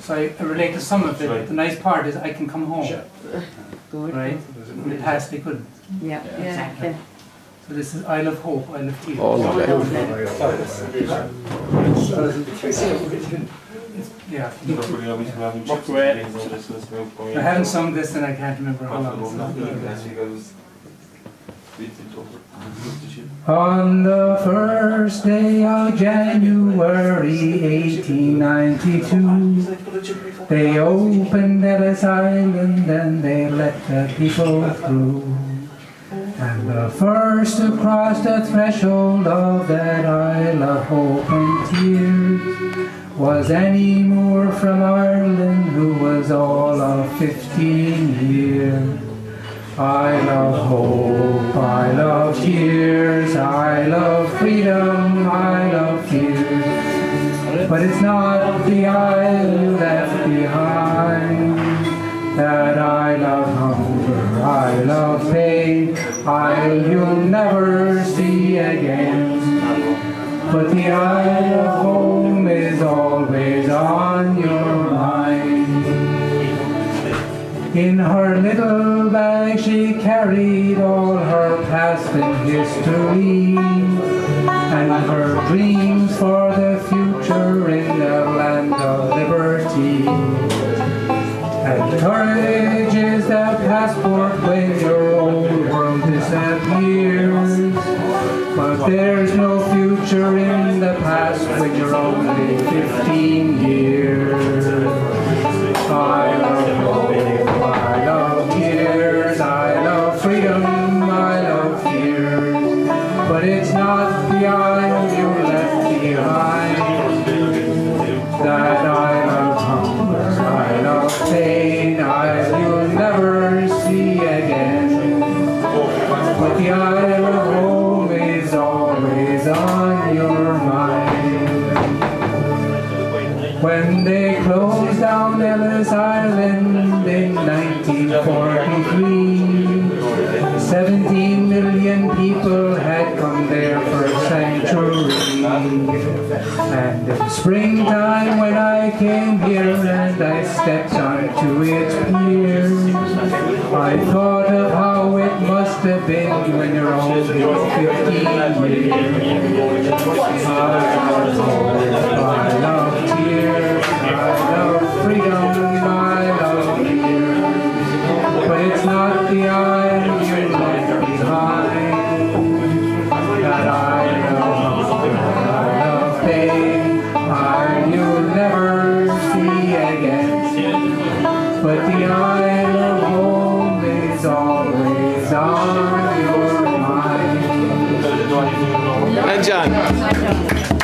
So I, I relate to some of it. Right. The nice part is I can come home, Good. right? In the past they couldn't. Yeah, exactly. So this is Isle of Hope, Isle of Tears. Oh, lovely. Yeah. I haven't sung this and I can't remember how long. it's On the first day of January 1892, they opened Ellis Island and they let the people through. And the first to cross the threshold of that Isle of Hope and Tears was Annie Moore from Ireland, who was all of 15 years. I love hope, I love tears, I love freedom, I love fear. But it's not the you left behind that I love hunger, I love pain, I'll you'll never see again. But the isle of home is always on your mind. In her little bag she carried all her past and history and her dreams for the future in the land of liberty. And courage is the passport when your old world disappears. But there's no future in the past when you're only 15 years. When they closed down Ellis Island in 1943, 17 million people had come there for sanctuary. And in springtime when I came here and I stepped onto its pier, I thought when you're only 15 years. I love hope, I love tears, I love freedom, I love fear. But it's not the And John.